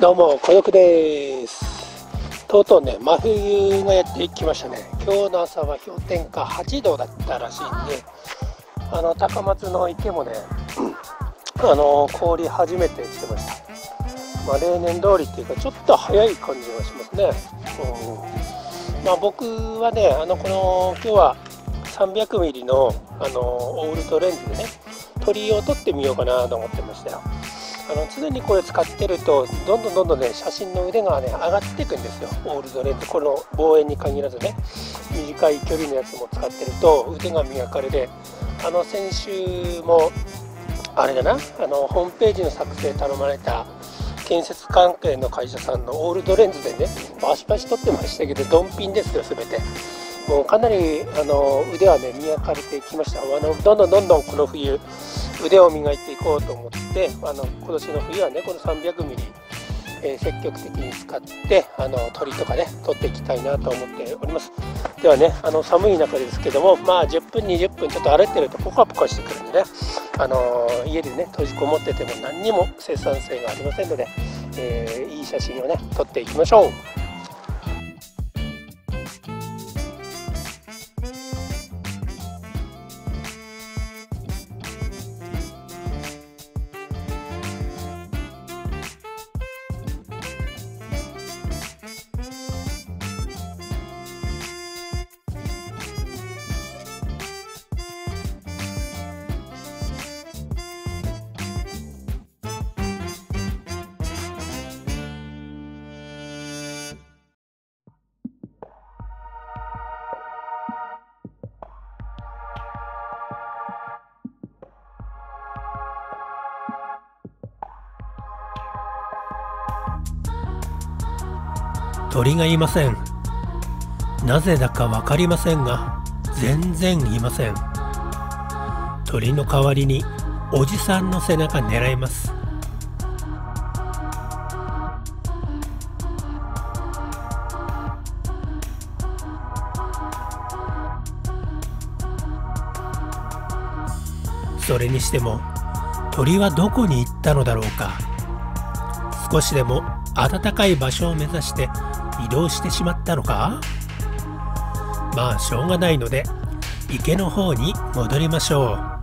どうも、孤独です。とうとうね、真冬がやってきましたね。今日の朝は氷点下8度だったらしいんで、あの、高松の池もね、あの、氷初めて来てました。まあ、例年通りっていうか、ちょっと早い感じがしますね。うん、まあ、僕はね、あの、この、今日は300ミリの、あの、オールドレンズでね、鳥を撮ってみようかなと思ってましたよ。あの常にこれ使ってるとどんどんどんどんね写真の腕がね上がっていくんですよ。オールドレンズこの望遠に限らずね。短い距離のやつも使ってると腕が磨かれであの先週もあれだな。あのホームページの作成頼まれた建設関係の会社さんのオールドレンズでねバシバシ撮ってましたけどドンピンですよ全て。もうかなりあの腕はね磨かれてきました。あのどんどんどんどんこの冬腕を磨いていこうと思ってあの今年の冬はねこの300ミリ、えー、積極的に使ってあの鳥とかね取っていきたいなと思っております。ではねあの寒い中ですけどもまあ10分20分ちょっと歩いてるとポカポカしてくるんでねあの家でね閉じこもってても何にも生産性がありませんので、えー、いい写真をね撮っていきましょう。鳥がいません。なぜだか分かりませんが全然いません。鳥の代わりにおじさんの背中狙います。それにしても鳥はどこに行ったのだろうか。少しでも暖かい場所を目指して移動してしまったのか？まあしょうがないので池の方に戻りましょう。